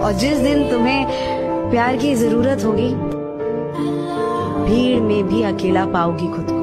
और जिस दिन तुम्हें प्यार की ज़रूरत होगी, भीड़ में भी अकेला पाओगी खुद को।